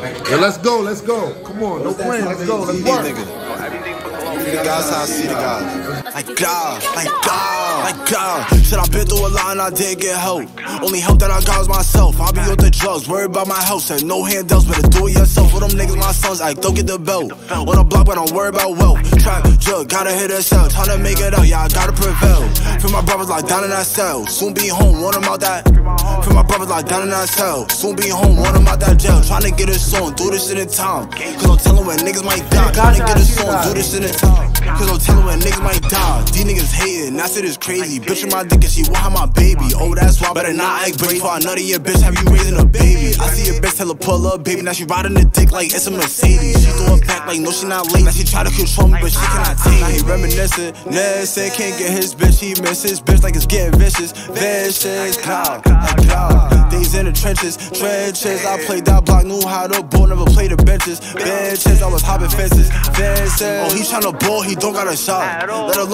Yo, let's go, let's go. Come on, no playing, let's go, let's work. How I see the guys. Like God, like God, God. Shit, I've been through a lot and I didn't get help. Only help that I got was myself. I be with the drugs, worried about my house. Said no handouts, better do it yourself. For them niggas, my sons, like don't get the belt. On the block, but don't worry about wealth. Trap, drug, gotta hit a cell. Tryna make it out, yeah, I gotta prevail. Feel my brothers like down in that cell. Soon be home, want them out that. Feel my brothers like down in that cell. Soon be home, them out that jail. Tryna get it soon, do this shit in time. Cause I'm telling when niggas might die. Tryna get it soon, do this shit in time. Cause I'm telling when niggas might die. These niggas hating, that shit is crazy. Bitch in my dick and she want have my baby. Oh, that's why better not act bitch. For another year, bitch, have you raising a baby? I pull up, baby. Now she riding the dick like it's a Mercedes. She throw it back like no, she not late. Now she try to control me, but she cannot take. Now he reminiscing. Ned said can't get his bitch. He miss his bitch like it's getting vicious. Vicious, cloud, cloud. Days in the trenches, trenches. I played that block, knew how to ball, never played the benches. Benches, I was hopping fences. Fences. Oh, he tryna ball, he don't got a shot. Let alone